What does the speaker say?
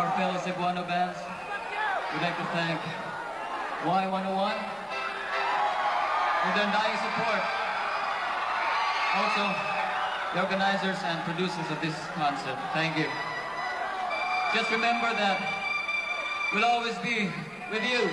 Ilocano bands. We'd like to thank Y101 for their dying support. Also, the organizers and producers of this concert. Thank you. Just remember that we'll always be with you